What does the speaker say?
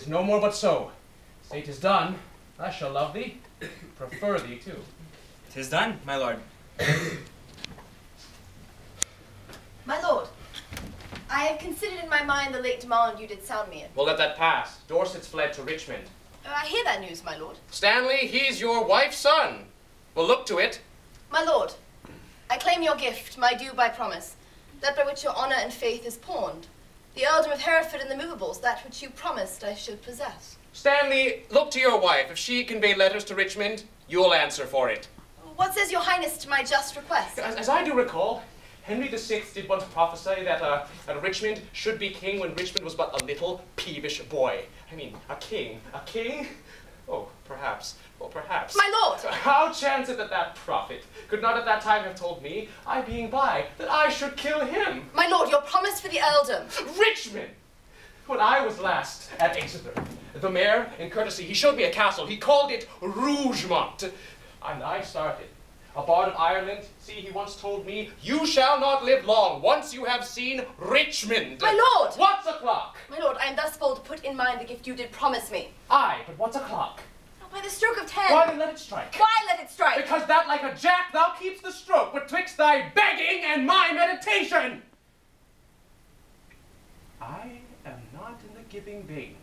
is no more but so. Say 'tis done, I shall love thee, prefer thee too. Tis done, my lord. My lord, I have considered in my mind the late demand you did sound me in. Well, let that pass. Dorset's fled to Richmond. Oh, I hear that news, my lord. Stanley, he's your wife's son. Well, look to it. My lord, I claim your gift, my due by promise, that by which your honor and faith is pawned. The Elder of Hereford and the movables, that which you promised I should possess. Stanley, look to your wife. If she convey letters to Richmond, you'll answer for it. What says your highness to my just request? As, as I do recall, Henry VI did once prophesy that, uh, that Richmond should be king when Richmond was but a little peevish boy. I mean, a king. A king? Oh, perhaps. Well, perhaps. My lord! How chance it that that prophet could not at that time have told me, I being by, that I should kill him? My lord, your promise for the earldom. Richmond! When I was last at Exeter, the mayor, in courtesy, he showed me a castle. He called it Rougemont. And I started. A bard of Ireland, see, he once told me, You shall not live long once you have seen Richmond. My lord! What's o'clock? My lord, I am thus bold to put in mind the gift you did promise me. Aye, but what's o'clock? By the stroke of ten. Why then let it strike? Why let it strike? Because that like a jack thou keeps the stroke betwixt thy begging and my meditation. I am not in the giving vein.